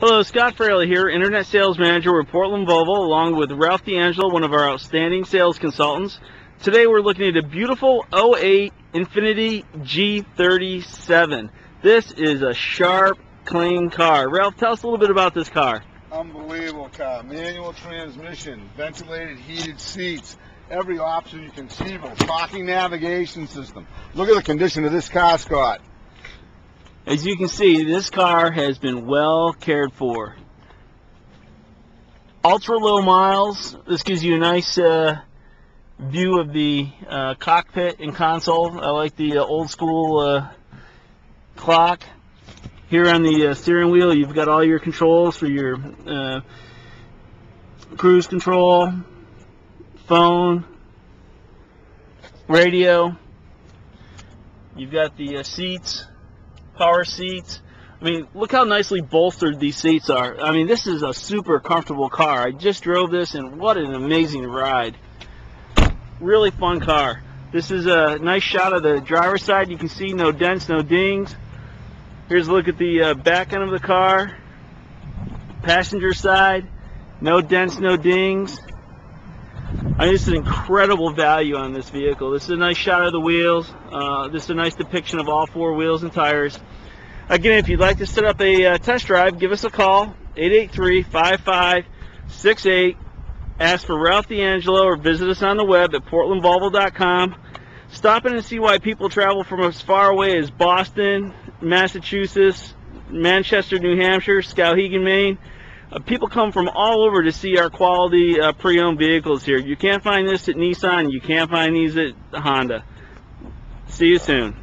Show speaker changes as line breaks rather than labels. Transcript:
Hello, Scott Fraley here, Internet Sales Manager with Portland Volvo, along with Ralph D'Angelo, one of our outstanding sales consultants. Today we're looking at a beautiful 08 Infiniti G37. This is a sharp, clean car. Ralph, tell us a little bit about this car.
Unbelievable car. Manual transmission, ventilated heated seats, every option you can conceivable. Talking navigation system. Look at the condition of this car, Scott.
As you can see, this car has been well cared for. Ultra low miles. This gives you a nice uh, view of the uh, cockpit and console. I like the uh, old school uh, clock. Here on the uh, steering wheel, you've got all your controls for your uh, cruise control, phone, radio. You've got the uh, seats, power seats. I mean, look how nicely bolstered these seats are. I mean, this is a super comfortable car. I just drove this, and what an amazing ride. Really fun car. This is a nice shot of the driver's side. You can see no dents, no dings. Here's a look at the uh, back end of the car. Passenger side, no dents, no dings. I mean, this is incredible value on this vehicle. This is a nice shot of the wheels. Uh, this is a nice depiction of all four wheels and tires. Again, if you'd like to set up a uh, test drive, give us a call, 883-5568. Ask for Ralph D'Angelo or visit us on the web at portlandvolvo.com. Stop in and see why people travel from as far away as Boston, Massachusetts, Manchester, New Hampshire, Skowhegan, Maine. Uh, people come from all over to see our quality uh, pre-owned vehicles here. You can't find this at Nissan. You can't find these at Honda. See you soon.